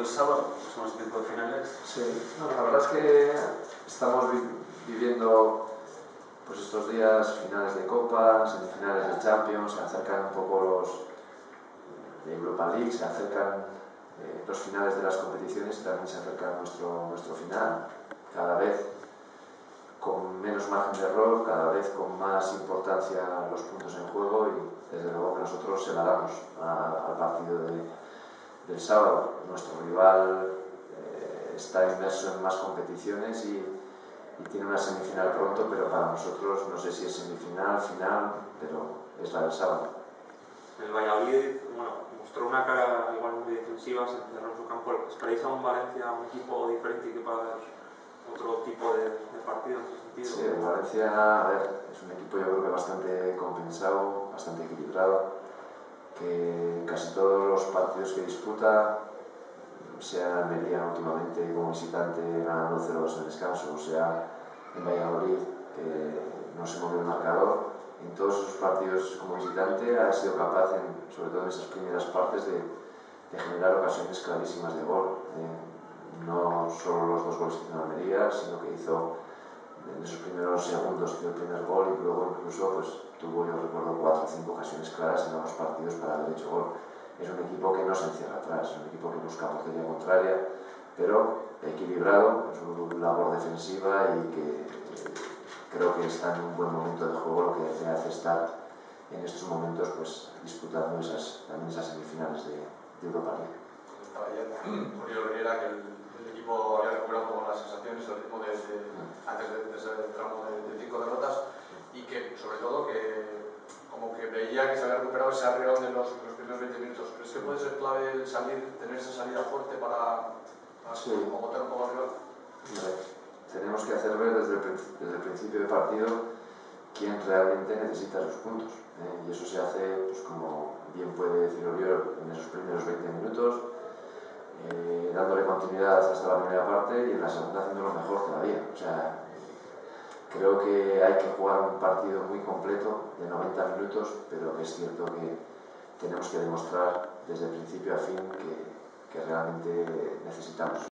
el sábado, son tipo de finales. Sí, la verdad es que estamos viviendo pues estos días finales de Copa, semifinales de Champions, se acercan un poco los de Europa League, se acercan eh, los finales de las competiciones y también se acerca nuestro, nuestro final. Cada vez con menos margen de error, cada vez con más importancia los puntos en juego y desde luego que nosotros se la damos al partido del sábado. Nuestro rival eh, está inmerso en más competiciones y, tiene una semifinal pronto, pero para nosotros no sé si es semifinal, final, pero es la del sábado. El Valladolid bueno, mostró una cara igual muy defensiva, se encerró en su campo. ¿Esperáis a un Valencia, un equipo diferente que pueda otro tipo de, partido en ese sentido? Sí, Valencia, a ver, es un equipo yo creo que bastante compensado, bastante equilibrado, que casi todos los partidos que disputa, sea en Almería últimamente como visitante ganando 0-2 en descanso, o sea en Valladolid que no se movió el marcador, en todos esos partidos como visitante ha sido capaz, sobre todo en esas primeras partes, de, generar ocasiones clarísimas de gol. Eh, no solo los dos goles que hizo en Almería, sino que hizo en esos primeros segundos hizo el primer gol y luego incluso pues, tuvo, yo recuerdo, cuatro o cinco ocasiones claras en ambos partidos para haber hecho gol. Es un equipo que no se encierra atrás, es un equipo que busca portería contraria, pero equilibrado en su labor defensiva y que creo que está en un buen momento de juego, lo que hace estar en estos momentos pues, disputando esas, también esas semifinales de, de Europa League. Ayer, que el había recuperado las sensaciones, el ritmo de, antes de, ese tramo de, cinco derrotas y que sobre todo que como que se había recuperado ese arreón de los, primeros 20 minutos. ¿Crees que puede ser clave el salir, tener esa salida fuerte para, para sí. botar un poco arriba? tenemos que hacer ver desde el, desde el principio del partido quién realmente necesita sus puntos. ¿eh? Y eso se hace, pues como bien puede decir Oriol, en esos primeros 20 minutos, eh, dándole continuidad hasta la primera parte y en la segunda haciéndolo mejor todavía. O sea, creo que hay que jugar un partido muy completo de 90 minutos, pero que es cierto que tenemos que demostrar desde principio a fin que, realmente necesitamos.